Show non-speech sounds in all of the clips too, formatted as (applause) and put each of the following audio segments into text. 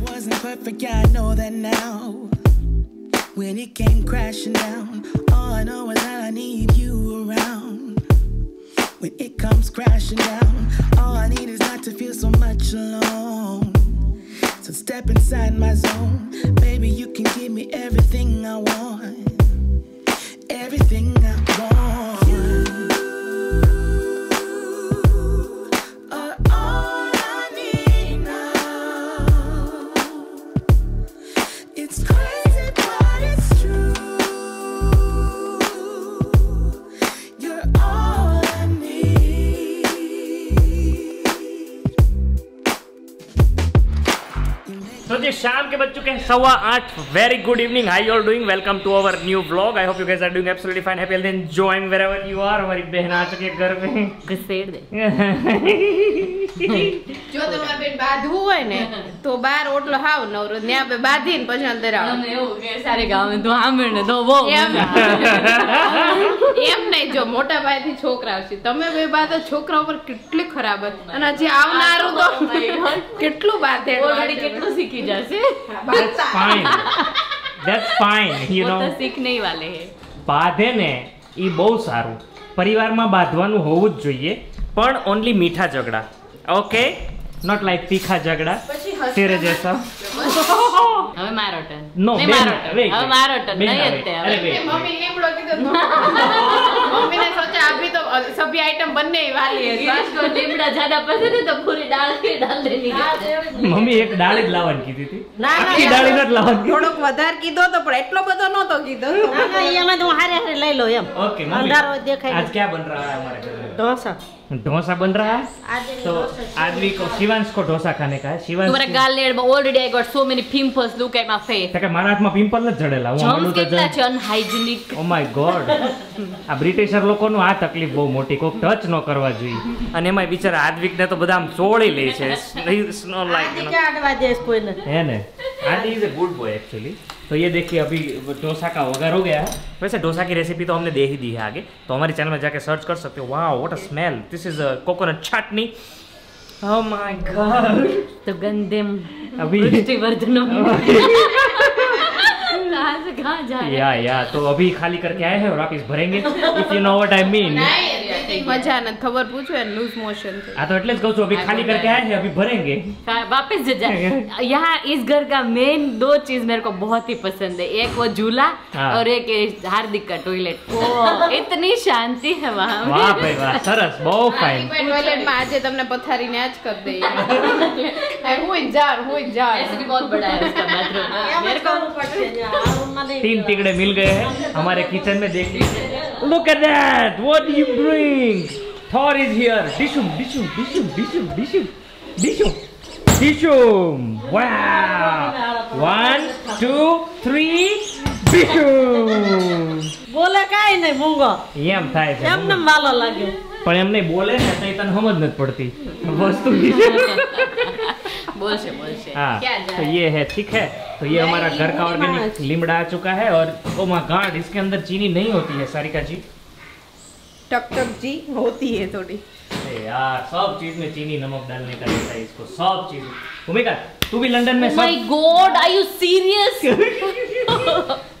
wasn't perfect, yeah, I know that now. When it came crashing down, all I know is that I need you around. When it comes crashing down, all I need is not to feel so much alone. So step inside my zone, baby, you can give me everything I want. Everything I want. चुके हैं सवा आठ। Very good evening hi all doing welcome to our new blog I hope you guys are doing absolutely fine happy and enjoying wherever you are हमारी बहन आ चुकी है घर में। (laughs) (laughs) જો તમારે બેન બાંધવું હોય ને તો બાર ઓટલો હાવ નવરો. ત્યાં બે બાંધીને પછી અંદર આવો એવું કે સારે ગામે તો આમણ ને તો બહુ એમ. નહીં જો મોટા ભાઈ થી છોકરા આવશે તમે બે બા છોકરા ઉપર કેટલી ખરાબ હતી અને જે આવનારું તો કેટલું બાંધે કેટલું શીખી જશે? that's fine. That's fine you know. તો શીખને વાલે બાંધે ને એ બહુ સારું. પરિવારમાં બાંધવાનું હોવું જ જોઈએ પણ ઓનલી મીઠા ઝઘડા. ઓકે નોટ લાઈક તીખા ઝઘડા. તેરે જૈસા (laughs) હવે મારો ટર્ન No, નહીં બેન, મારો turn. wait, હવે wait. મારો ટર્ન બેન, નહીં wait. જ તે અરે, હવે wait. મમ્મી લીમડો કીધો તો. મમ્મીને સોચા અભી તો સભી આઈટમ બંને ही वाली है गिरीश को लीमड़ा ज्यादा पसंद है तो पूरी डाल के डाल देनी મમ્મી (laughs) એક ડાળી જ લાવવાની કીધી હતી ના, ના, આખી ડાળી નથી લાવવાની થોડોક વધારે કીધો તો પણ એટલો બધો નહોતો કીધો ના, ના, એમાં તો હારે હારે લઈ લો એમ ओके मम्मी अंधारो देखाई आज क्या बन रहा है हमारे घर में ઢોસા डोसा बन रहा है આજે तो आदमी को शिवांश को डोसा खाने का है शिवांश तुम्हारा गाल लेड में already I got so many pimples look at my face તો કે મારા હાથમાં પિમ્પલ જ જડેલા હું જમ્સ હમણાં તો કેટલા છે અનહાઇજેનિક ઓ માય ગોડ આ બ્રિટિશર લોકોનું આ તકલીફ બહુ મોટી કોક ટચ ન કરવા જોઈએ અને એમાં બિચારા આદવિકને તો બધા આમ ચોળી લે છે આજે ક્યાં અડવા દેશ કોઈને है ना Adi is a good boy actually तो ये देखिए अभी डोसा का वगैरह हो गया है वैसे डोसा की रेसिपी तो हमने दे ही दी है आगे तो हमारे चैनल में जाके सर्च कर सकते हो वाह what a smell this is coconut chutney oh my god तो गंदे अभी (laughs) वृष्टिवर्धन कहाँ से कहाँ जा रहे या या तो अभी खाली करके आए हैं और आप इस भरेंगे। If you know what I mean મજા નથી ખબર પૂછો લૂઝ મોશન हाँ तो એટલે જ કહું છું अभी खाली करके आए हैं अभी भरेंगे कहाँ- वापस से जाए यहाँ इस घर का मेन दो चीज मेरे को बहुत ही पसंद है एक वो झूला हाँ। और एक ये हार्दिक का टॉयलेट वो इतनी शांति है वहाँ में। વાહ ભાઈ વાહ સરસ બહુ ફાઇન ટોયલેટમાં આજે તમને પથારીને આ જ કરી દઈએ (laughs) હું જા હું જા ऐसे भी बहुत बड़ा है उसका बाथरूम मेरे को तीन टिकड़े मिल गए हैं हमारे किचन में देख लीजिए Look at that! What do you bring? Thor is here. Dishum, Dishum, Dishum, Dishum, Dishum, Dishum, Dishum. Wow! One, two, three, Dishum. બોલે કાઈ નહીં મૂંગો એમ thai. છે એમને માલો લાગ્યો પણ એમ નહીં બોલે ને તો તને સમજ નથી પડતી વસ્તુ बोलशे बोलशे हाँ क्या तो जाए ये है ठीक है तो ये हमारा घर का ऑर्गेनिक लिमड़ा आ चुका है और ओ माय गॉड इसके अंदर चीनी नहीं होती है सारिका जी टक टक जी होती है थोड़ी अरे यार सब चीज में चीनी नमक डालने का रहता है इसको सब चीज भूमिका तू भी लंदन में माय सब गॉड आर यू सीरियस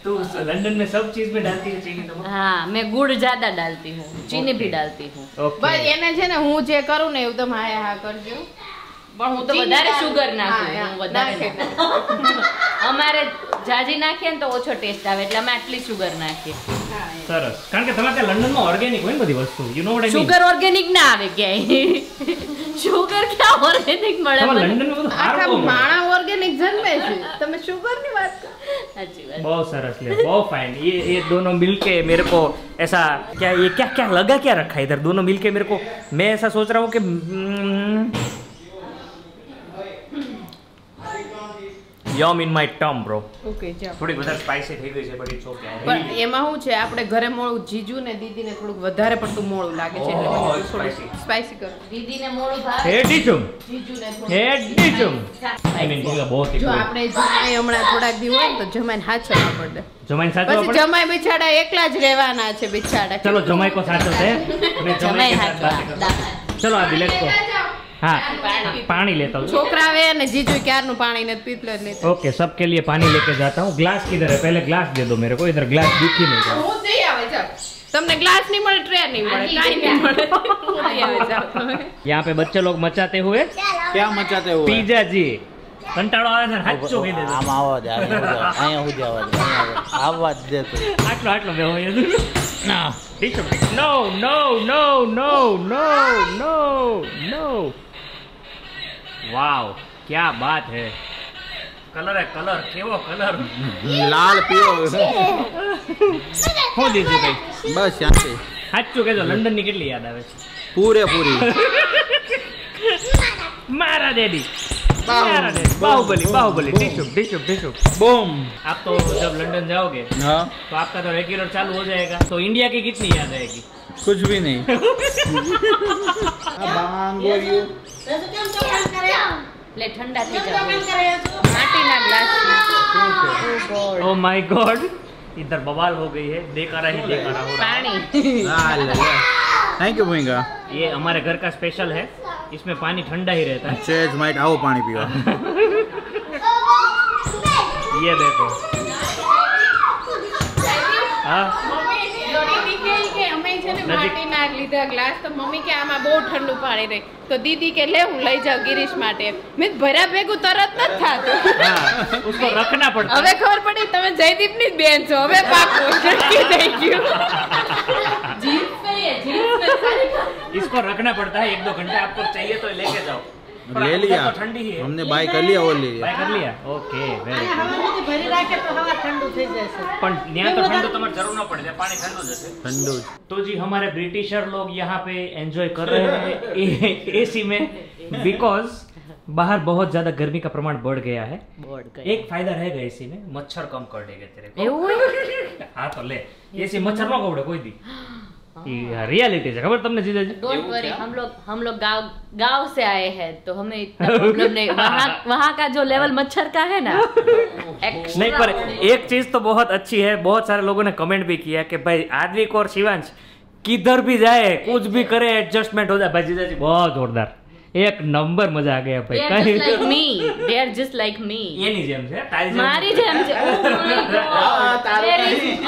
तू लंदन में सब चीज में डालती है चीनी नमक हाँ मैं गुड़ ज्यादा डालती हूँ चीनी भी Okay. डालती हूँ ओके બસ એને છે ને હું જે કરું ને એવું તમે હા હા કરજો પણ હું તો ચીની વધારે દાળ- સુગર હા, નાખું હા, હું વધારે નાખે. નાખું. (laughs) અમારે જાજી નાખીએ ને તો ઓછો ટેસ્ટ આવે એટલે અમે આટલી સુગર નાખીએ સરસ કારણ કે તમારે ત્યાં લંડનમાં ઓર્ગેનિક હોય ને બધી વસ્તુ you know what I mean sugar organic ના આવે ક્યાંય (laughs) સુગર ક્યાં ઓર્ગેનિક મળે તમારે મને? લંડનમાં બધું આખા સારું બહુ મળે. માણા ઓર્ગેનિક જન્મે शुगर नहीं बात बहुत सरस ले बहुत फाइन ये ये दोनों मिलके मेरे को ऐसा क्या ये क्या क्या लगा क्या रखा है इधर? दोनों मिलके मेरे को मैं ऐसा सोच रहा हूँ कि हम्म, yum in my tum bro okay જા. થોડી વધારે સ્પાઈસી થઈ ગઈ છે બટ ઇટ્સ ઓકે પણ એમાં શું છે આપણે ઘરે મોળું જીજુ ને દીદીને થોડુંક વધારે પડતું મોળું લાગે છે એટલે oh, સ્પાઈસી સ્પાઈસી કરો. દીદીને મોળું ભાવે હે દીજુ જીજુને હે દીજુ આઈ મીન બહુ જો આપણે જમાઈ હમણાં થોડાક દી હોય તો જમાઈને સાચવવા પડે. જમાઈ સાચો પછી જમાઈ બિચારા એકલા જ રહેવાના છે બિચારા ચલો જમાઈ કો સાચો અને (laughs) જમાઈ સાચો ચલો આ દિલેશ કો हूं। चलो आदि लेट्स गो हाँ पानी लेता हूँ છોકરા આવે અને જીજુ ક્યારનું પાણી નથી પીતલો જ નહીં ओके सबके लिए पानी लेके जाता हूँ ग्लास किधर है पहले ग्लास दे दो मेरे को इधर ग्लास दिख ही नहीं रहा હું જઈ આવે જાવ તમને ગ્લાસ નહીં મળે ટ્રે નહીં મળે કાંઈ નહીં મળે હું જઈ આવે જાવ તમે यहाँ पे बच्चे लोग मचाते हुए क्या मचाते हुए पिज्जा जी કંટાળો આવે છે ને હાચું કહી દેજો આમ આવો દે અહીંયા સુધી આવો દે આવવા જ દે તું આટલો આટલો બે હોય ના નો નો નો નો નો નો નો વાવ क्या बात है કલર હે કલર કેવો કલર લાલ પીળો શું દીધું કઈ બસ શાંતિ સાચું કહેજો લંડન ની કેટલી યાદ આવે છે પૂરેપૂરી મારા ડેડી મારા ડેડી बाहुबली बाहुबली टिशुक टिशुक टिशुक बूम आप तो जब लंदन जाओगे हाँ तो आपका तो रेगुलर चालू हो जाएगा तो इंडिया की कितनी याद आएगी कुछ भी नहीं। ले ठंडा ओ माय गॉड इधर बवाल हो गई है। देखा रहा ही देखा रहा पानी। थैंक यू भूँगा ये हमारे घर का स्पेशल है। इसमें पानी ठंडा ही रहता है। चेज माइट आओ पानी पियो। (laughs) ये देखो। (laughs) हाँ। છે ને નજીક. માટીના લીધા ગ્લાસ તો મમ્મી કે આમાં બહુ ઠંડુ પાણી રહે તો દીદી કે લે હું લઈ જાઉં ગિરીશ માટે મેં ભર્યા ભેગું તરત નથી થાતું हाँ उसको रखना पड़ता હવે ખબર પડી તમે જયદીપની જ બેન છો હવે પાકું નક્કી થઈ ગયું જીન્સ પહેરીએ જીન્સ પહેરીએ इसको रखना पड़ता है एक दो घंटे आपको चाहिए तो लेके जाओ पर ले लिया तो ठंडी है हमने बाय कर लिया वो ले लिया बाय कर लिया ओके वेरी गुड ભરી રાખે તો હવા ઠંડુ થઈ જશે પણ ત્યાં તો ઠંડુ तो जी हमारे ब्रिटिशर लोग यहाँ पे एंजॉय कर रहे हैं एसी में बिकॉज़ बाहर बहुत ज़्यादा गर्मी का प्रमाण बढ़ गया है बढ़ गया एक फ़ायदा रहेगा एसी में मच्छर कम कर देगा तेरे को हाँ तो ले एसी मच्छर ना कोई भी रियलिटी है खबर તમને जीजा जी डोंट वरी हम लोग हम लोग गांव गांव से आए हैं तो हमें इतना (laughs) प्रॉब्लम नहीं वहाँ वहाँ का जो लेवल मच्छर का है ना extra नहीं पर होने- एक चीज तो बहुत अच्छी है बहुत सारे लोगों ने कमेंट भी किया कि भाई आद्विक और शिवांश किधर भी जाए कुछ भी करे एडजस्टमेंट हो जाए भाई जीजा जी बहुत जोरदार एक नंबर मजा आ गया They भाई are just कहीं like me. They are just like me. એની જેમ છે તારી જેમ મારી જેમ છે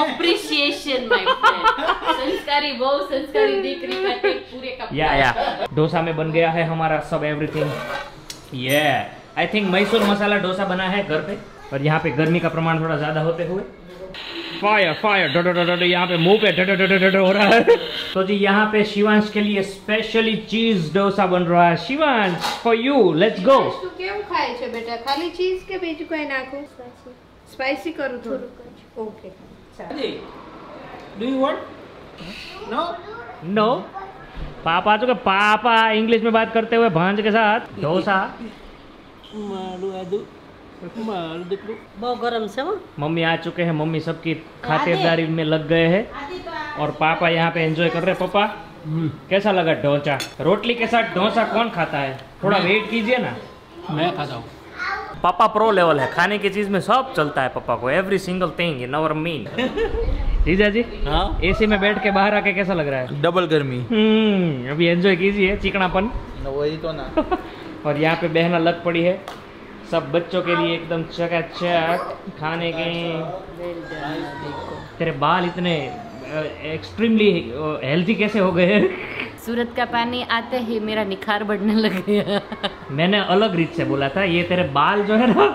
Oh my God. There is appreciation, my friend. संस्कारी बहू संस्कारी दीकरी का टेक पूरे का या या डोसा में बन गया है हमारा सब एवरीथिंग ये आई थिंक मैसूर मसाला डोसा बना है घर पे और यहाँ पे गर्मी का प्रमाण थोड़ा ज्यादा होते हुए फायर फायर डो डो डो डो डो यहाँ पे मुंह पे डो डो डो डो डो डो हो रहा है तो जी यहाँ पे शिवांश के लिए स्पेशली चीज डोसा बन रहा है Shivansh for you let's go તું કેવું ખાય છે બેટા ખાલી ચીઝ કે બીજું કઈ નાખું સ્પાઈસી કરું થોડું okay do you want no no पापा तो पापा इंग्लिश में बात करते हुए भांज के साथ डोसा બહુ ગરમ છે હો मम्मी आ चुके हैं मम्मी सबकी खातिरदारी में लग गए हैं और पापा यहाँ पे एंजॉय कर रहे हैं पापा कैसा लगा डोसा रोटली के साथ डोसा कौन खाता है थोड़ा वेट कीजिए ना मैं खाता हूँ पापा प्रो लेवल है खाने की चीज़ में सब चलता है पापा को every single thing in our mean जीजा जी हाँ? एसी में बैठ के बाहर आके कैसा लग रहा है? डबल गर्मी। हम्म अभी एंजॉय कीजिए चिकनापन। वही तो ना। (laughs) और यहाँ पे बहना लग पड़ी है। सब बच्चों के लिए एकदम चकाचक खाने के तेरे बाल इतने एक्सट्रीमली हेल्थी कैसे हो गए? हैं? सूरत का पानी आते ही मेरा निखार बढ़ने लग गया। मैंने अलग रीत से बोला था ये तेरे बाल जो है ना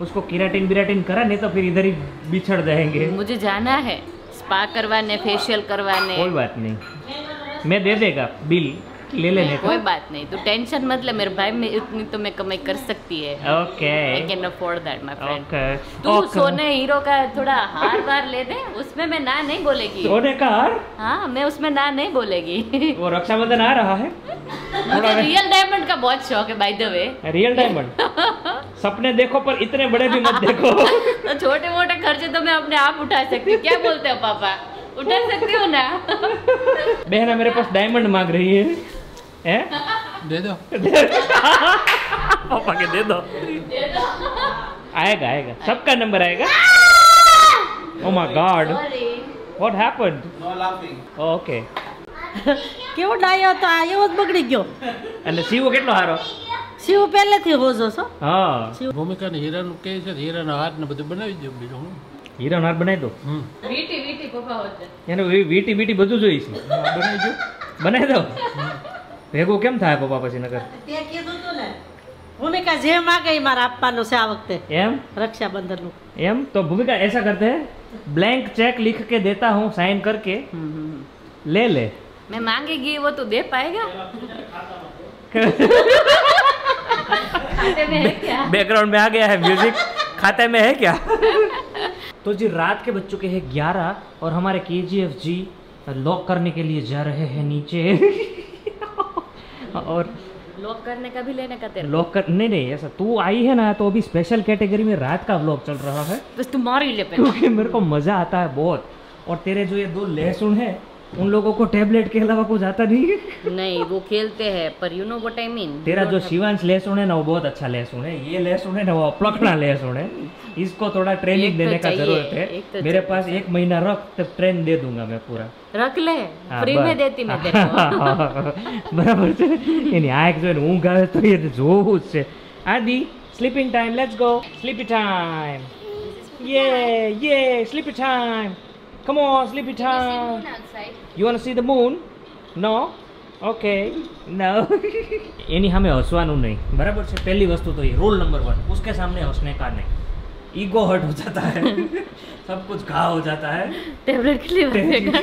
उसको किराटिन बिराटिन करा नहीं तो फिर इधर ही बिछड़ जाएँगे। मुझे जाना है स्पा करवाने फेशियल करवाने। कोई बात नहीं। मैं दे देगा बिल। ले लेने कोई बात नहीं तू टेंशन मत ले मेरे भाई में इतनी तो मैं कमाई कर सकती है। Okay I can afford that my friend okay तू सोने हीरो का थोड़ा हार वार ले दे उसमें मैं ना नहीं बोलेगी। सोने का हार? हाँ मैं उसमें ना नहीं बोलेगी। वो रक्षाबंधन आ रहा है। मुझे रियल डायमंड का बहुत शौक है by the way real diamond सपने देखो पर इतने बड़े भी मत देखो। तो छोटे मोटे खर्चे तो मैं अपने आप उठा सकती हूँ। क्या बोलते हो पापा? उठा सकती हूँ ना? बहना मेरे पास डायमंड मांग रही है। हैं दे दो पापा के दे दो आएगा आएगा सबका नंबर आएगा Oh oh my god Sorry. What happened no laughing okay કેવો ડાયો હતો આ એવો જ બગડી ગયો અને શિવો કેટલો સારો શિવ પહેલેથી હોજો છો હા ભૂમિકાને હીરાનું કહે છે હીરાના હાથ ને બધું બનાવી દો બીજું હું હીરો હાર બનાવી દો હમ વીટી વીટી પપ્પા હોતે એને વી- વીટી બીટી બધું જોઈશ હા, બનાવી દો બનાવી દો ભેગું કેમ થાય પપ્પા પછી નગર તે કીધું તું ને ભૂમિકા જે માગે એ મારે આપવાનું છે આ વખતે એમ રક્ષાબંધનનું एम तो भूमिका ऐसा करते हैं ब्लैंक चेक लिख के देता हूँ साइन करके ले ले मैं मांगेगी वो तो दे पाएगा खाते में है क्या बैकग्राउंड में आ गया है म्यूजिक खाते में है क्या तो जी रात के बज चुके हैं ग्यारह और हमारे के जी लॉक करने के लिए जा रहे हैं नीचे और लॉक करने का भी लेने का तेरा लॉक कर नहीं नहीं ऐसा तू आई है ना तो अभी स्पेशल कैटेगरी में रात का व्लॉग चल रहा है। बस तुम्हारी ले क्योंकि मेरे को मज़ा आता है बहुत। और तेरे जो ये दो लहसुन है उन लोगों को टेबलेट के अलावा कुछ आता नहीं है नहीं वो खेलते हैं पर you know what I mean तेरा जो शिवांश लहसुन है ना वो बहुत अच्छा लहसुन है ये लहसुन है ना वो अपलखना लहसुन है इसको थोड़ा एक ट्रेनिंग तो देने का चाहिए, जरूरत है एक तो मेरे चाहिए। पास एक महीना रख तब ट्रेन दे दूंगा मैं पूरा रख ले હા, फ्री બસ. में देती मैं तेरे को બરાબર છે એની આંખ જોઈને ઊંઘ આવે તો એ જોવું જ છે Aadi sleeping time let's go sleepy time યે યે sleepy time come on sleepy time you want see the moon no okay no (laughs) એની સામે હસવાનું નહીં બરાબર છે પહેલી વસ્તુ તો એ રૂલ નંબર वन उसके सामने हंसने का नहीं ईगो हर्ट हो जाता है सब कुछ घाव हो जाता है टेबलेट के लिए बनेगा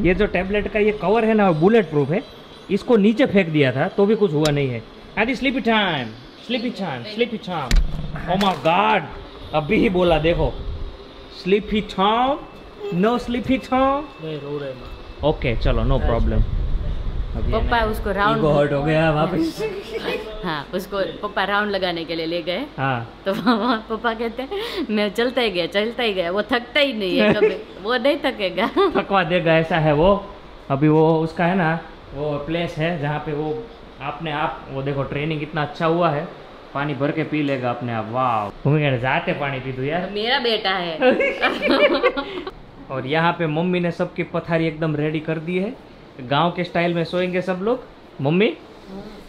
ये जो टेबलेट का ये कवर है ना बुलेट प्रूफ है इसको नीचे फेंक दिया था तो भी कुछ हुआ नहीं है Aadi sleepy time sleepy time sleepy time oh my god अभी ही बोला देखो sleepy Tom no sleepy Tom नहीं रो रहे माँ। ओके चलो नो प्रॉब्लम पप्पा उसको राउंड हॉट हो गया वापस। (laughs) हाँ उसको पप्पा राउंड लगाने के लिए ले गए। हाँ। तो पप्पा कहते हैं मैं चलता ही गया चलता ही गया वो थकता ही नहीं है कभी। (laughs) वो नहीं थकेगा। (laughs) थकवा देगा ऐसा है वो। अभी वो उसका है ना वो प्लेस है जहाँ पे वो आपने आप वो देखो ट्रेनिंग इतना अच्छा हुआ है। पानी भर के पी लेगा अपने आप वाह भूमिका ने जाते पानी पी दू यार मेरा बेटा है और यहाँ पे मम्मी ने सबकी पथारी एकदम रेडी कर दी है गांव के स्टाइल में सोएंगे सब लोग मम्मी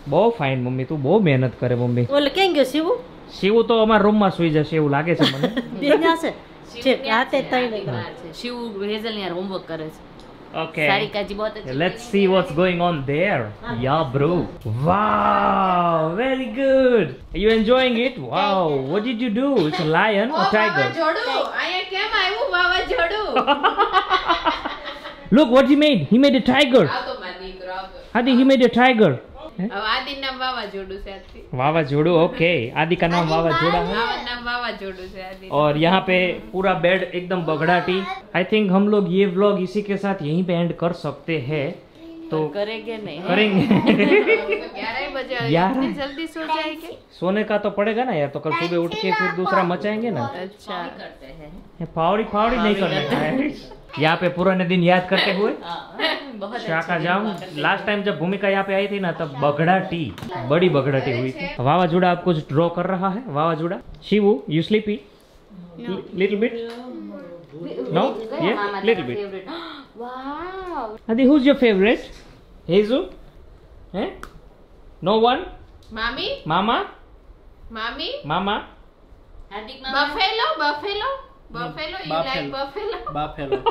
બહુ ફાઇન મમ્મી તું બહુ મહેનત કરે મમ્મી ઓલે ક્યાં ગયો શિવ શિવ તો અમારા રૂમમાં સુઈ જશે એવું લાગે છે મને બે છે ઠીક રાતે ત્રણ બહાર છે. શિવ હેઝલ યાર હોમવર્ક કરે છે Okay. Let's see what's going on there. Yeah, bro. Wow, very good. Are you enjoying it? Wow. What did you do? It's a lion or (laughs) tiger? (laughs) Look what he made. He made a tiger. Hadi, he made a tiger. હવે આદિ નામ વાવાઝોડું છે આજથી वावाझोड़ू okay आदि का नाम वावाझोड़ा है આવા નામ વાવાઝોડું છે આદિ और यहाँ पे पूरा बेड एकदम बगड़ाटी आई थिंक हम लोग ये व्लॉग इसी के साथ यहीं पे एंड कर सकते हैं तो करेंगे नहीं करेंगे। (laughs) ग्यारह बजे ग्यारह। जल्दी सो जाएँगे? सोने का तो पड़ेगा ना यार तो कल सुबह उठ के फिर दूसरा मचाएँगे ना। अच्छा। करते हैं। फावड़ी फावड़ी नहीं करने का है। यहाँ पे पुराने दिन याद करते हुए। (laughs) बहुत शाका जाम लास्ट टाइम जब भूमिका यहाँ पे आई थी ना तब बगड़ा टी बड़ी बगड़ा टी हुई थी। वावाजोड़ा आप कुछ ड्रॉ कर रहा है? वावाजोड़ा। Shivu you sleepy little bit no ये little bit Wow. Adi, who's your favorite? Hazel? Eh? No one? Mommy? Mama? Mommy? Mama? Adik mama. Buffalo? Buffalo? Buffalo? You like buffalo? Buffalo. (laughs)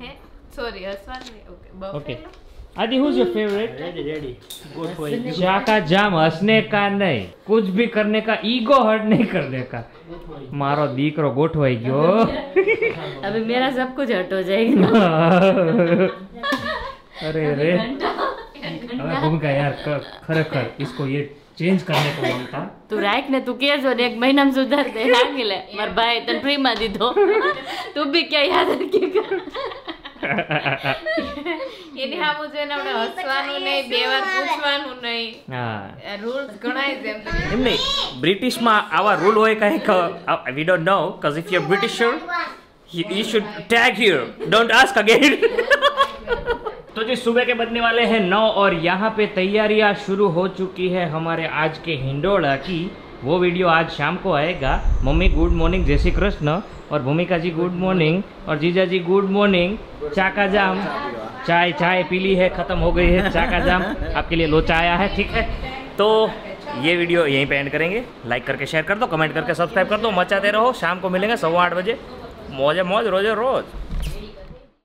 Eh? Sorry, Aswani. Okay. Buffalo. Okay. okay buffalo Aadi who's your favourite ready ready ગોઠવાઈ ગયું जाका जाम हंसने का नहीं कुछ भी करने का ईगो हर्ट नहीं करने का मारो दीकरो गोठवाई गयो (laughs) अभी मेरा सब कुछ हट हो जाएगा (laughs) अरे अरे હવે ભૂમિકા યાર ક- ખરેખર इसको ये चेंज करने को बनता (laughs) તું રાખ ને તું કેજો ને એક મહિનામાં સુધાર દે રાખી લે માર ભાઈ તને ફ્રી માં દીધો તું બી ક્યાં યાદ રાખી એની સામું જોઈને આપણે હસવાનું નહીં બે વાર પૂછવાનું નહીં હા રૂલ્સ ગણાય છે એમ તમે એમ નહીં બ્રિટિશમાં આવા રૂલ હોય કંઈક we don't know cause if you're Britisher you, you should tag here don't ask again तो जी सुबह के बजने वाले हैं नौ और यहाँ पे तैयारियां शुरू हो चुकी है हमारे आज के हिंडोला की वो वीडियो आज शाम को आएगा। मम्मी गुड मॉर्निंग जय श्री कृष्ण। और भूमिका जी गुड मॉर्निंग और जीजा जी गुड मॉर्निंग चाका जाम। चाय चाय पीली है, ख़त्म हो गई है, चाका जाम। आपके लिए लोचा आया है, ठीक है? तो ये वीडियो यहीं पे एंड करेंगे। लाइक करके शेयर कर दो कमेंट करके सब्सक्राइब कर दो। मचाते रहो, शाम को मिलेंगे सवा आठ बजे। मौज मौज, रोज़े रोज़।